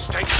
Stay.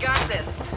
Got this.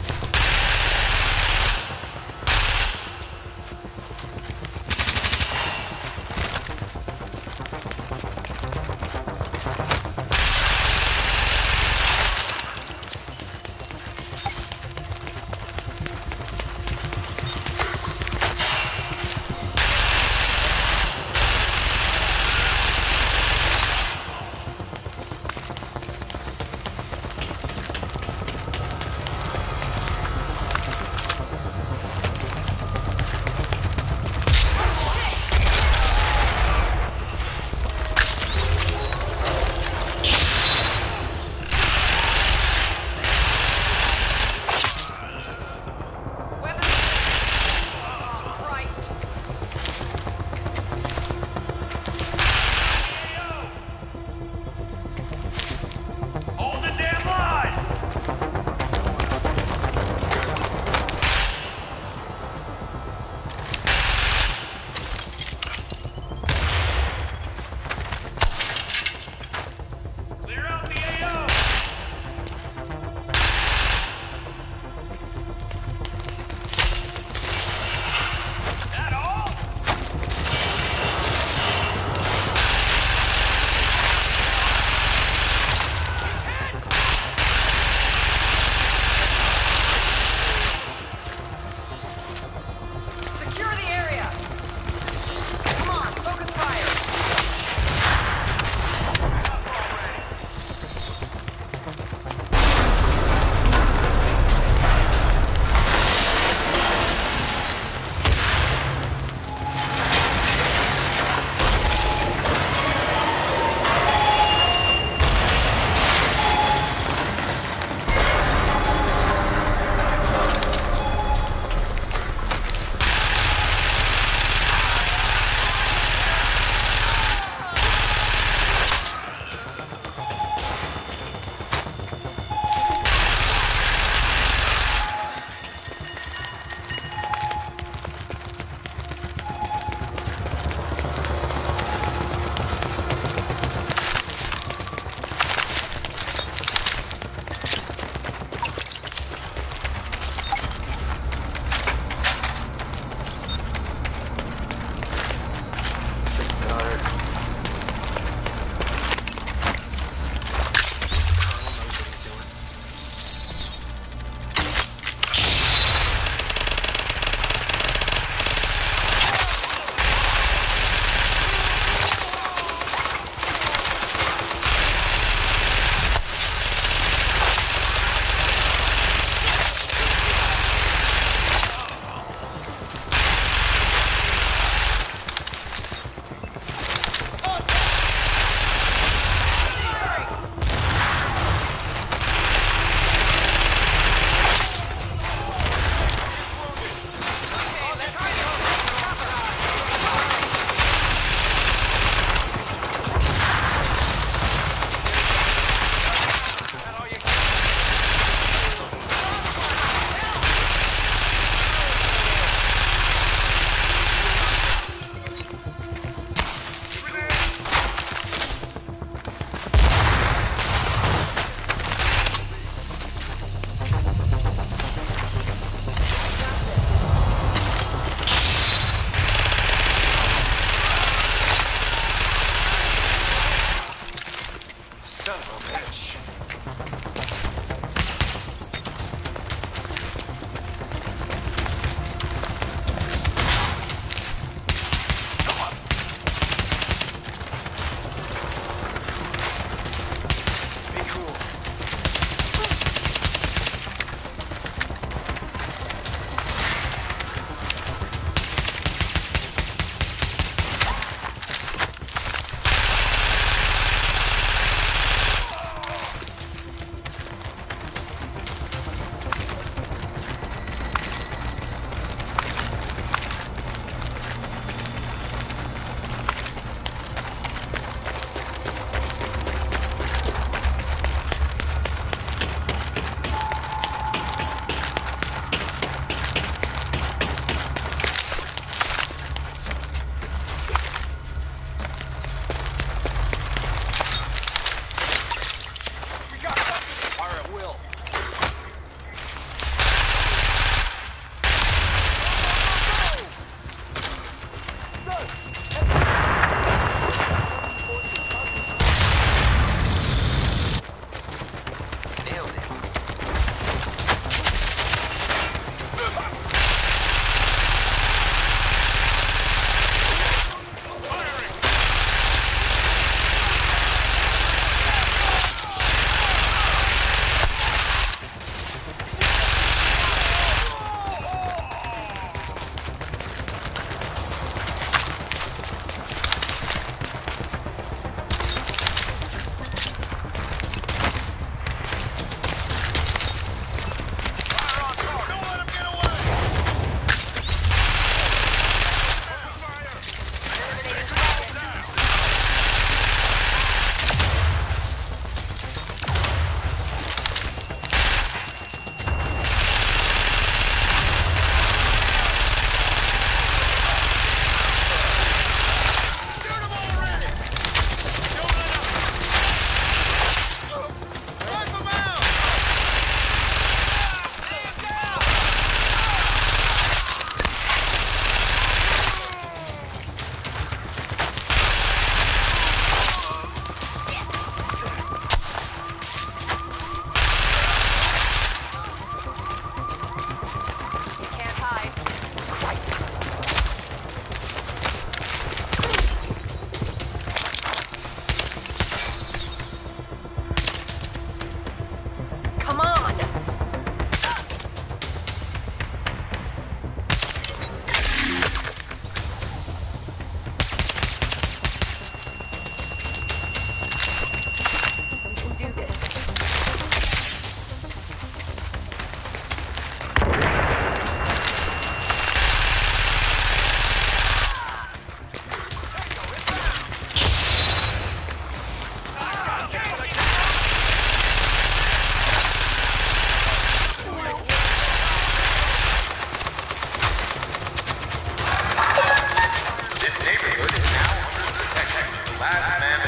Last man.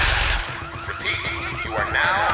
Repeat, you are now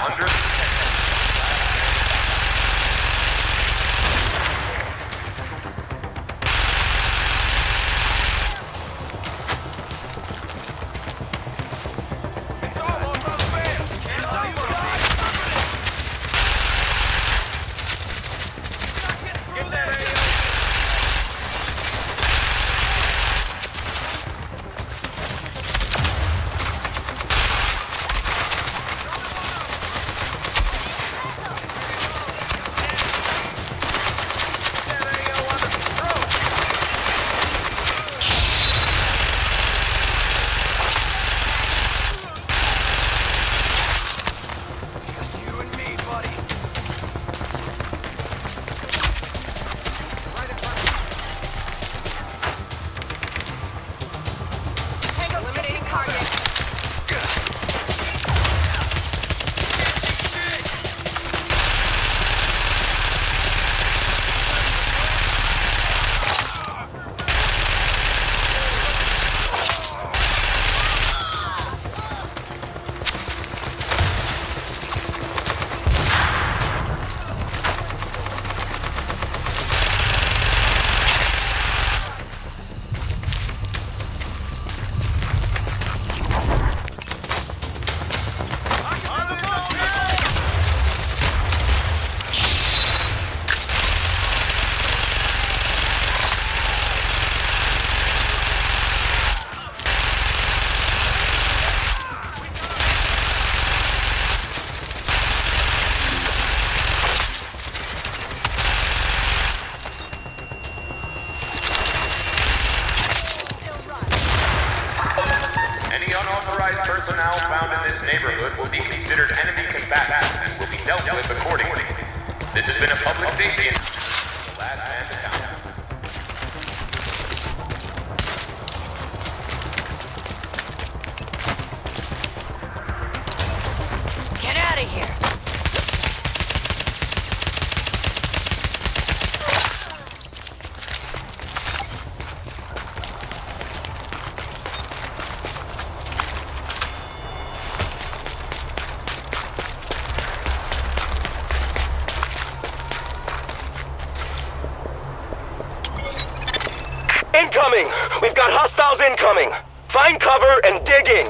We've got hostiles incoming! Find cover and dig in!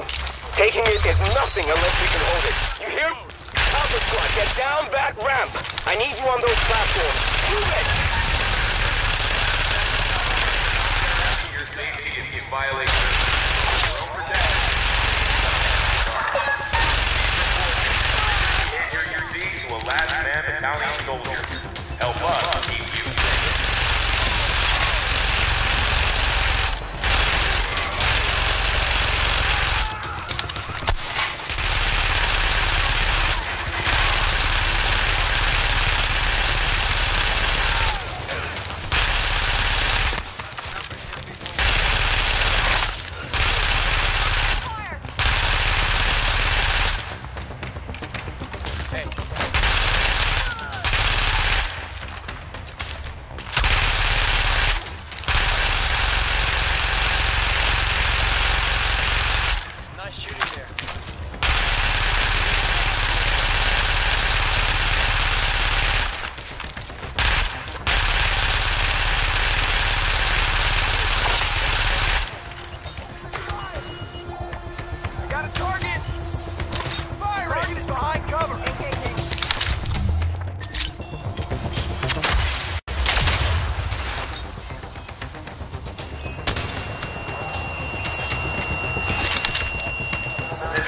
Taking it is nothing unless we can hold it. You hear? Alpha Squad, get down back ramp! I need you on those platforms. Move it! Your safety if you violate your. Here's your UC to a last man battalion soldier.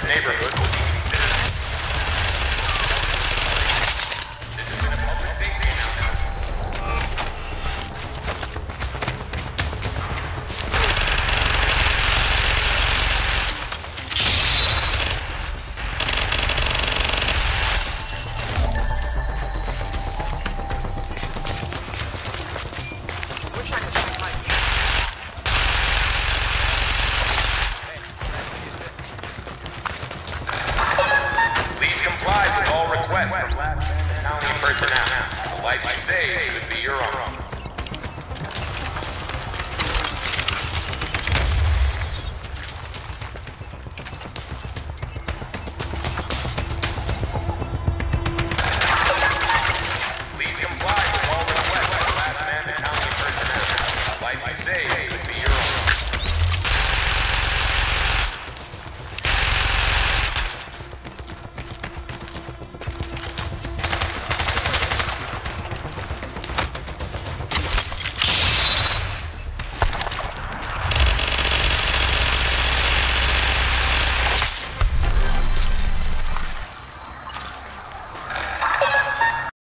Neighborhood The life you save could be your own.